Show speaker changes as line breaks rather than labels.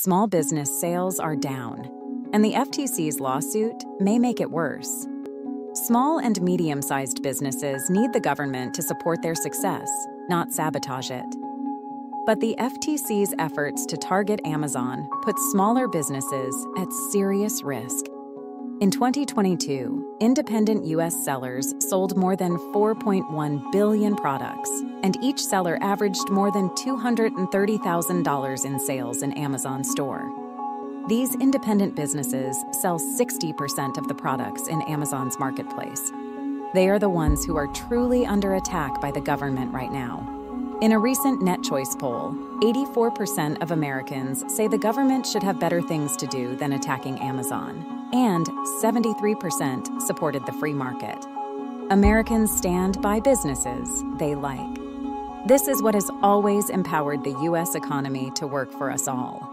small business sales are down, and the FTC's lawsuit may make it worse. Small and medium sized businesses need the government to support their success, not sabotage it. But the FTC's efforts to target Amazon put smaller businesses at serious risk. In 2022, independent U.S. sellers sold more than 4.1 billion products, and each seller averaged more than $230,000 in sales in Amazon store. These independent businesses sell 60% of the products in Amazon's marketplace. They are the ones who are truly under attack by the government right now. In a recent NetChoice poll, 84% of Americans say the government should have better things to do than attacking Amazon and 73% supported the free market. Americans stand by businesses they like. This is what has always empowered the U.S. economy to work for us all.